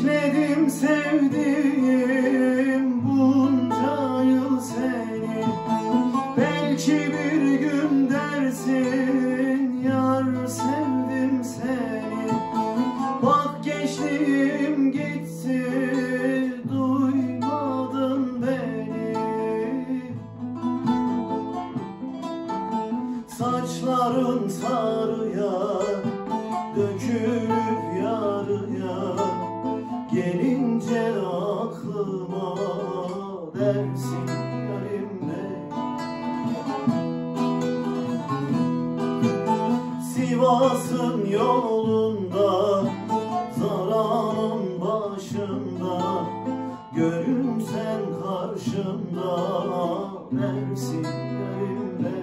Bekledim sevdiğim bunca yıl seni. Belki bir gün dersin yar sevdim seni. Bak geçtim gitti duymadın beni. Saçların sarıya dökülüp yarıya Gelince aklıma dersin yarim bey. Sivas'ın yolunda Zaranın başında Görünsen karşımda Dersin yarim bey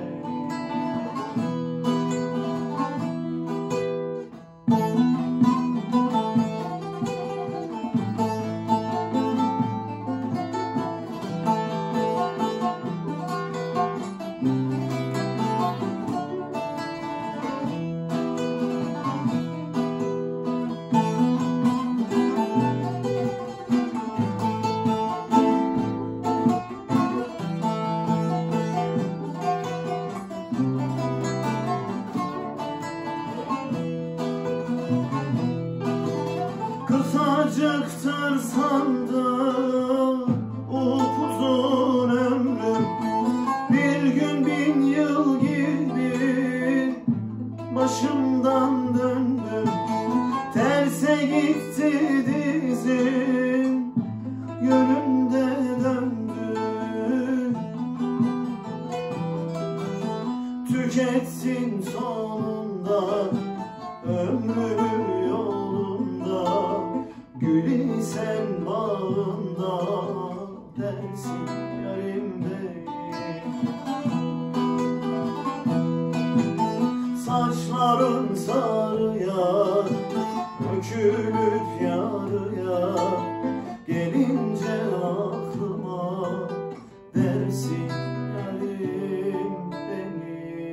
Kısacıktır sandım. Upuzun ömrüm. Bir gün bin yıl gibi başımdan döndüm. Terse gitti dizim. Yönümde döndü Tüketsin sonunda bey? Saçların sarıya dökülüp